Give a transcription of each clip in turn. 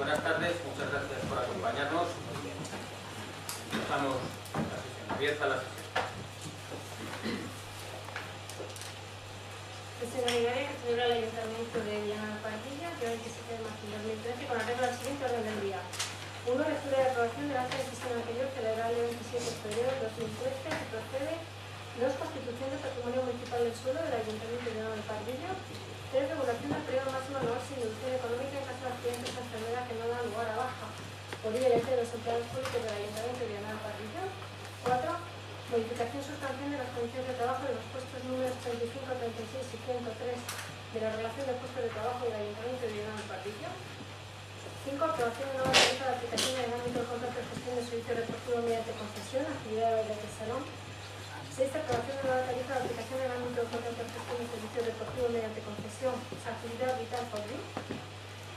Buenas tardes, muchas gracias por acompañarnos. Estamos la sesión abierta la sesión. Sesión ordinaria que celebra el Ayuntamiento de Villanueva Pardilla, el 27 de marzo de 2013, con arreglo al siguiente orden del día. 1. Lectura de aprobación del acta de sesión anterior celebrada el 27 de febrero de 2013, que procede 2. Constitución de patrimonio municipal del suelo del Ayuntamiento de Villanueva Pardilla. 3. Regulación del periodo máximo anual sin deducción económica en caso de accidentes o enfermedad que no dan lugar a baja por IRC de los empleados públicos del Ayuntamiento de Villanueva Pardilla. 4. Modificación sustancial de las condiciones de trabajo de los puestos números 35, 36 y 103 de la relación de puestos de trabajo del Ayuntamiento de Villanueva Pardilla. 5. Aprobación de nueva tarifa de aplicación en el ámbito del contrato de gestión de servicio deportivo mediante concesión, actividades de salón. 6. Aprobación de nueva tarifa de aplicación en el ámbito del contrato de gestión de servicio deportivo mediante concesión, actividad vital por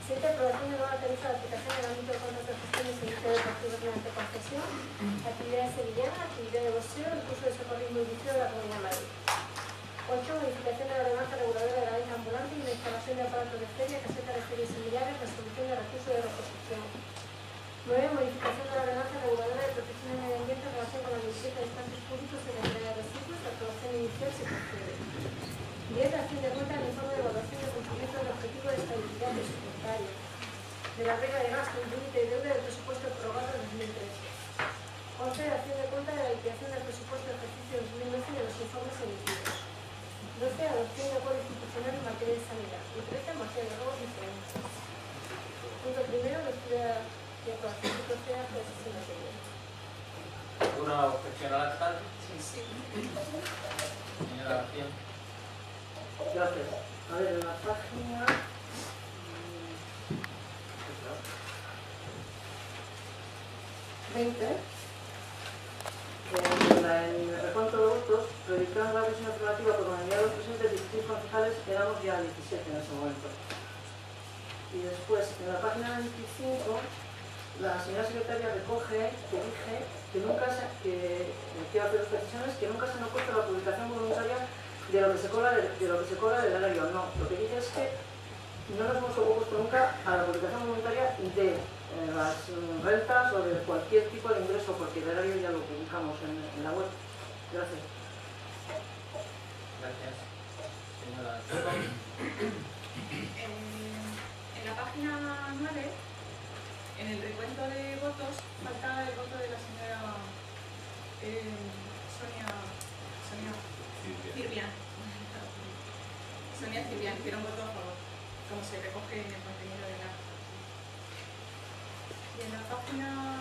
7. Aprobación de nueva tarifa de aplicación en el ámbito del contrato de gestión de servicio deportivo mediante concesión, actividad sevillana, actividad de boxeo, el curso de socorrismo y de la Comunidad de Madrid. 8. Modificación de la ordenanza reguladora de la venta ambulante y la instalación de aparatos de feria, casetas de feria y similares, resolución de recursos de reposición. 9. Modificación de la ordenanza reguladora de protección del medio ambiente en relación con la limpieza de espacios públicos y la entrega de residuos, la aprobación inicial se procede. 10. Acción de cuenta del informe de evaluación de cumplimiento del objetivo de estabilidad presupuestaria de la regla de gasto, límite de deuda del presupuesto prorrogado en 2013. 11. Acción de cuenta de la liquidación del presupuesto de ejercicio 2012 y de los informes emitidos. 12. Adopción de acuerdo institucional en materia de sanidad. Y 13. En materia de robos diferentes. Punto primero, lectura y aprobación y proceda a la sesión anterior. ¿Alguna objeción al acta? Señora García. Gracias. A ver, en la página... mm, 20, en, la- en el recuento de votos, registramos la decisión afirmativa por unanimidad de los presentes, 16 concejales, éramos ya 17 en ese momento. Y después, en la página 25, la señora secretaria recoge que dije que nunca se, que, quiero hacer dos precisiones, que nunca se me ha puesto la publicación voluntaria de lo que se cobra de, de lo del. No, lo que dice es que no nos hemos opuesto nunca a la publicación voluntaria de eh, las rentas o de cualquier tipo de ingreso, porque el erario ya lo publicamos en, en la web. Gracias. Gracias. Señora. En, en la página 9, en el recuento de votos, falta el voto de la señora eh, Sonia, Sonia Cirbian. Sonia Cirbian, que era un voto a favor, como se recoge en el contenido de en la página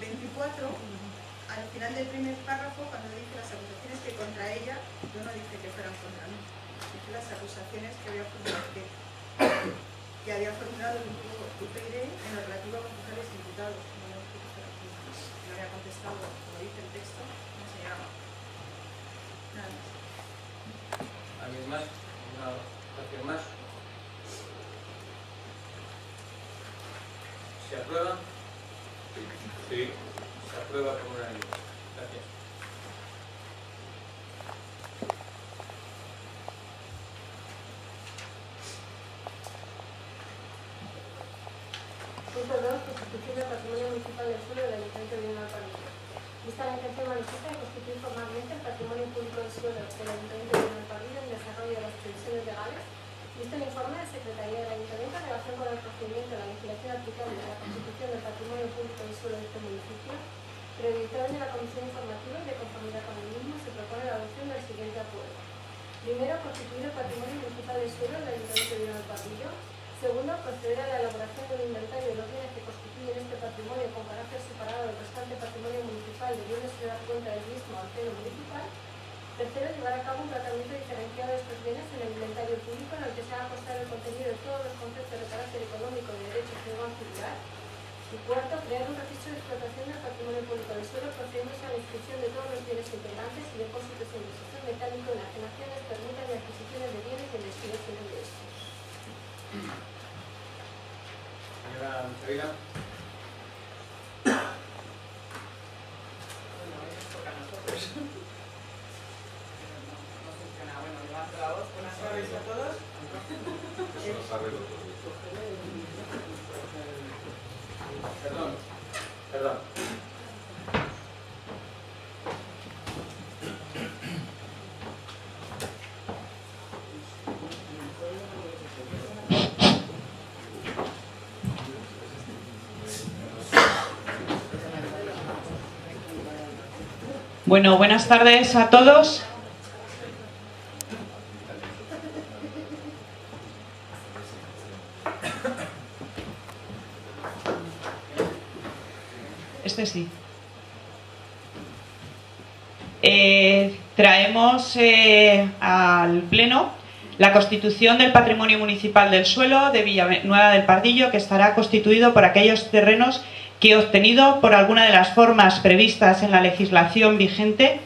24, al final del primer párrafo, cuando dice las acusaciones que contra ella, yo no dije que fueran contra mí, dije las acusaciones que había formulado, que, que había formulado el grupo UPyD en lo relativo a concejales e imputados. No, dije había contestado, como dice el texto, no se llama. Nada más. ¿Alguien más? ¿Alguna objeción más? ¿Se aprueba? Sí. Se aprueba por unanimidad. Gracias. Punto 2. Constitución del patrimonio municipal del suelo del Ayuntamiento de Villanueva Pardilla. Vista la intención manifiesta de constituir formalmente el patrimonio público del suelo del Ayuntamiento de Villanueva Pardilla en desarrollo de las previsiones legales, visto el informe de Secretaría del Ayuntamiento en relación con el procedimiento de la legislación aplicable a la constitución del patrimonio público del suelo de este municipio, editado en la Comisión Informativa de conformidad con el mismo se propone la adopción del siguiente acuerdo. Primero, constituir el patrimonio municipal de suelo del Ayuntamiento de del Patillo. Segundo, proceder a la elaboración del inventario de los bienes que constituyen este patrimonio con carácter separado del restante patrimonio municipal de bienes que dar cuenta del mismo al pleno municipal. Tercero, llevar a cabo un tratamiento de estos bienes en el inventario público en el que se haga constar el contenido de todos los conceptos de carácter económico y de derecho que deban figurar. Y cuarto, crear un registro de explotación del patrimonio público del suelo procediéndose a la inscripción de todos los bienes integrantes y depósitos en el sector metálico en enajenaciones, permutas y adquisiciones de bienes y en destinaciones de estos. Señora Michelina. Bueno, hoy nos toca a nosotros. No, no funciona. Bueno, levanto la voz. Buenas tardes a todos. Perdón, perdón. Bueno, buenas tardes a todos. Este sí. Eh, traemos eh, al Pleno la constitución del patrimonio municipal del suelo de Villanueva del Pardillo, que estará constituido por aquellos terrenos que, obtenido por alguna de las formas previstas en la legislación vigente,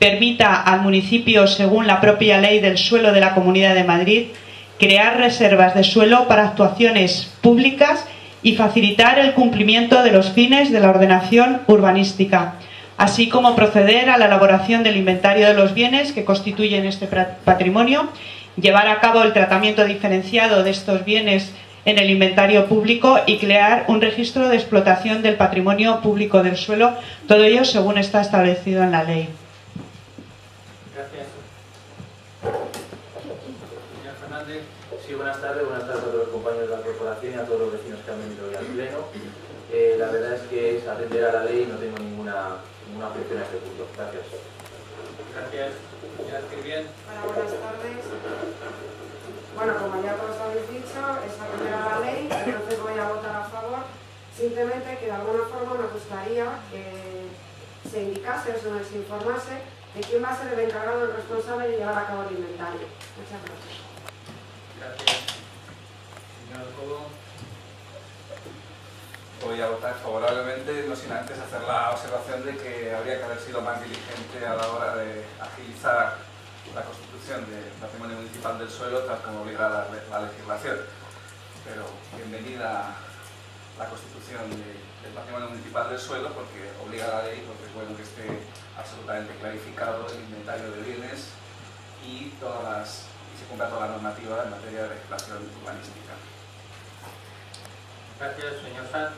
permita al municipio, según la propia ley del suelo de la Comunidad de Madrid, crear reservas de suelo para actuaciones públicas y facilitar el cumplimiento de los fines de la ordenación urbanística, así como proceder a la elaboración del inventario de los bienes que constituyen este patrimonio, llevar a cabo el tratamiento diferenciado de estos bienes en el inventario público y crear un registro de explotación del patrimonio público del suelo, todo ello según está establecido en la ley. Gracias. Señor Fernández. Sí, buenas tardes, buenas tardes a todos los compañeros de la corporación y a todos los vecinos que han venido hoy al pleno. Eh, la verdad es que es atender a la ley y no tengo ninguna, ninguna objeción a este punto. Gracias. Gracias. Señora Escribien. Hola, buenas tardes. Bueno, como ya todos habéis dicho, es atender a la ley, entonces voy a votar a favor. Simplemente que de alguna forma me gustaría que se indicase o se nos informase de quién va a ser el encargado, el responsable de llevar a cabo el inventario. Muchas gracias. Señor Cobo. Voy a votar favorablemente, no sin antes hacer la observación de que habría que haber sido más diligente a la hora de agilizar la constitución del patrimonio municipal del suelo, tal como obliga la, la legislación. Pero bienvenida la constitución de, del patrimonio municipal del suelo, porque obliga a la ley, porque es bueno que esté absolutamente clarificado el inventario de bienes y, todas las, se cumpla toda la normativa en materia de legislación urbanística. Gracias, señor Sanz.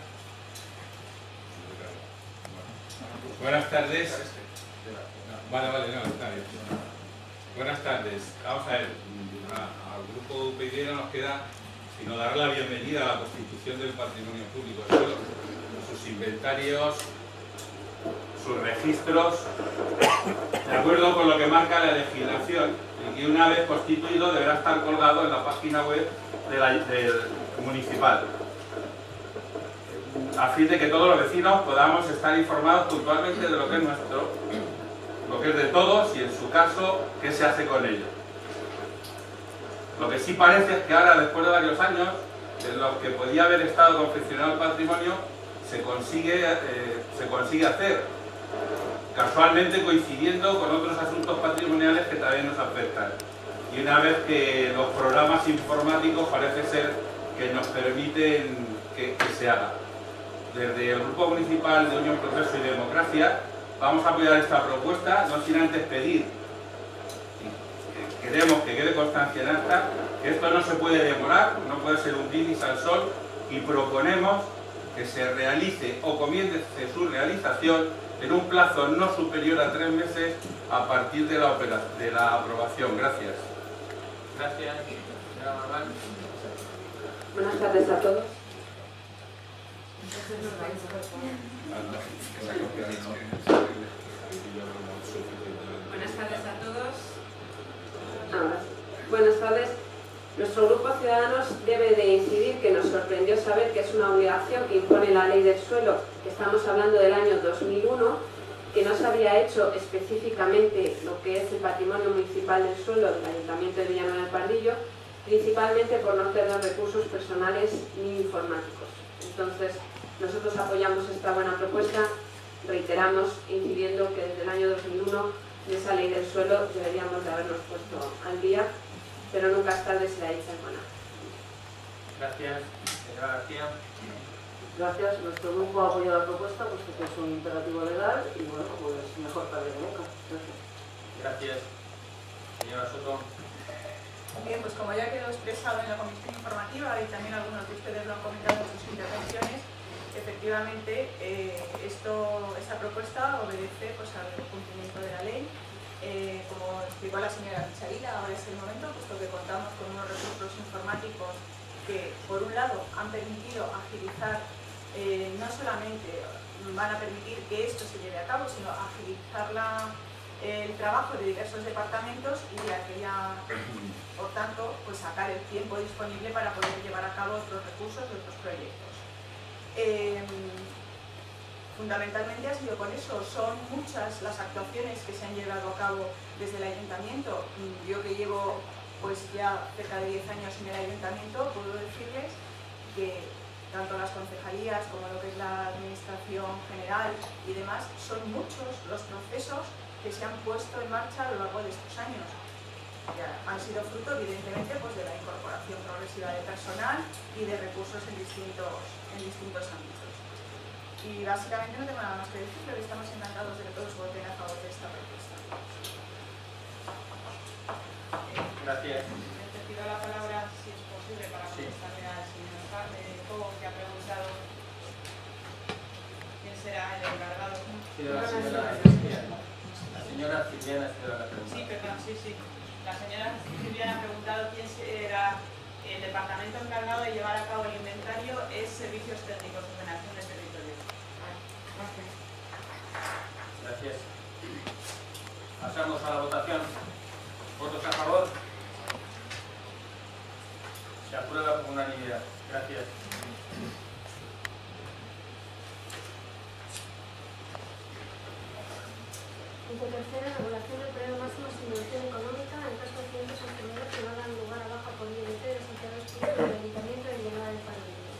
Buenas tardes. Vale, vale, no, está bien. Buenas tardes. Vamos a ver, a- al grupo UPyD no nos queda sino dar la bienvenida a la constitución del patrimonio público sus inventarios, sus registros, de acuerdo con lo que marca la legislación, y que una vez constituido deberá estar colgado en la página web del municipal a fin de que todos los vecinos podamos estar informados puntualmente de lo que es nuestro, lo que es de todos y en su caso, qué se hace con ello. Lo que sí parece es que ahora, después de varios años, en los que podía haber estado confeccionado el patrimonio, se consigue, eh, se consigue hacer, casualmente coincidiendo con otros asuntos patrimoniales que también nos afectan. Y una vez que los programas informáticos parece ser que nos permiten que- se haga desde el Grupo Municipal de Unión Progreso y Democracia vamos a apoyar esta propuesta, no sin antes pedir, queremos que quede constancia en acta, que esto no se puede demorar, no puede ser un brindis al sol, y proponemos que se realice o comience su realización en un plazo no superior a tres meses a partir de la, opera- de la aprobación. Gracias. Gracias. Buenas tardes a todos. Buenas Buenas tardes a todos. Sí. Buenas tardes. Nuestro grupo Ciudadanos debe de incidir que nos sorprendió saber que es una obligación que impone la ley del suelo, que estamos hablando del año 2001, que no se había hecho específicamente lo que es el patrimonio municipal del suelo del Ayuntamiento de Villanueva del Pardillo, principalmente por no tener recursos personales ni informáticos. Entonces, nosotros apoyamos esta buena propuesta, reiteramos, incidiendo que desde el año 2001 de esa ley del suelo deberíamos de habernos puesto al día, pero nunca es tarde si la dicha es buena. Gracias, señora García. Gracias, nuestro grupo apoya la propuesta puesto que es un imperativo legal y bueno, pues mejor tarde que nunca. Gracias. Gracias, señora Soto. Bien, pues como ya quedó expresado en la comisión informativa y también algunos de ustedes lo han comentado en sus intervenciones, efectivamente eh, esto, esta propuesta obedece pues, al cumplimiento de la ley. Eh, como explicó la señora Micharila, ahora es el momento, puesto que contamos con unos recursos informáticos que, por un lado, han permitido agilizar, eh, no solamente van a permitir que esto se lleve a cabo, sino agilizar la, el trabajo de diversos departamentos y aquella, por tanto, pues sacar el tiempo disponible para poder llevar a cabo otros recursos y otros proyectos. Eh, fundamentalmente ha sido con eso, son muchas las actuaciones que se han llevado a cabo desde el ayuntamiento. Yo que llevo pues ya cerca de 10 años en el ayuntamiento, puedo decirles que tanto las concejalías como lo que es la administración general y demás, son muchos los procesos que se han puesto en marcha a lo largo de estos años. Ya han sido fruto, evidentemente, pues, de la incorporación progresiva de personal y de recursos en distintos, en distintos ámbitos. Y básicamente no tengo nada más que decir, pero estamos encantados de que todos voten a favor de esta propuesta. Gracias. Te pido la palabra, si es posible, para Sí. contestarle al señor Cobo, que ha preguntado quién será el encargado. Señora, señora. La señora Estrella la pregunta. Sí, perdón, sí, sí. La señora Silviana ha preguntado quién será el departamento encargado de llevar a cabo el inventario es Servicios Técnicos, Ordenación de Gracias. Pasamos a la votación. ¿Votos a favor? Se aprueba por unanimidad. Gracias. Punto tercero, regulación del periodo máximo de simulación económica en caso de o enfermedades que no dan lugar a baja por INT de Santiago Espíritu del Ayuntamiento de Villanueva del Pardillo.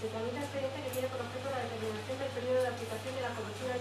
Se tramita expediente que tiene por objeto la determinación del periodo de aplicación de la cobertura